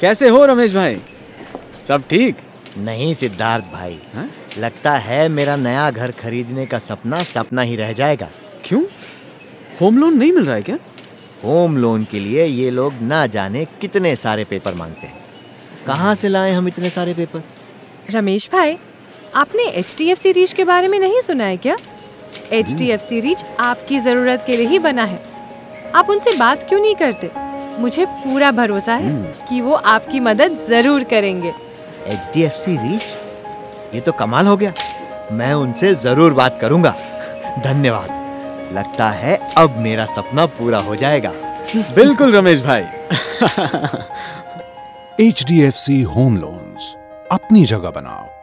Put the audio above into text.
कैसे हो रमेश भाई? सब ठीक? नहीं सिद्धार्थ भाई। हाँ? लगता है मेरा नया घर खरीदने का सपना सपना ही रह जाएगा। क्यों? होम लोन नहीं मिल रहा है क्या? होम लोन के लिए ये लोग ना जाने कितने सारे पेपर मांगते हैं। कहाँ से लाए हम इतने सारे पेपर? रमेश भाई आपने H D F C reach के बारे में नहीं सुना है क्या? H D F C reach आपकी ज़रूरत के लिए ही बना है। आप उनसे बात क्यों नहीं करते? मुझे पूरा भरोसा है कि वो आपकी मदद ज़रूर करेंगे। H D F C reach ये तो कमाल हो गया। मैं उनसे ज़रूर बात करूँगा। धन्यवाद। लगता है अब मेरा सपना पूरा हो जाएगा। बिल्कुल रमेश भाई। H D F C home loans अपनी जगह बनाओ।